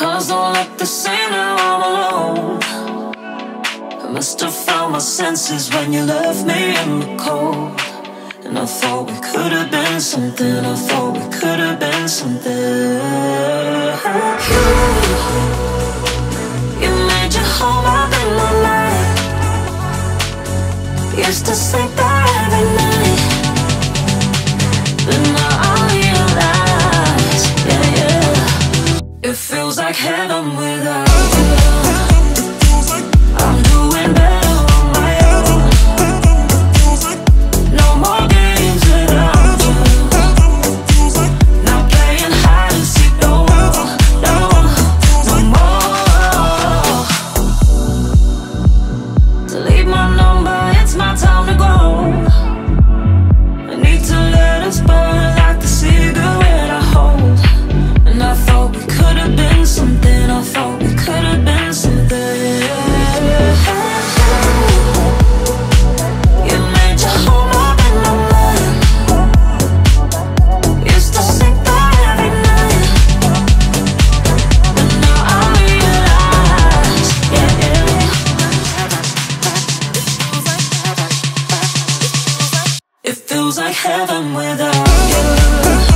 stars don't look the same now I'm alone. I must have found my senses when you left me in the cold. And I thought we could have been something. I thought we could have been something. You, you made your home up in my life. Used to sleep there every night. Like heaven without. feels like heaven without you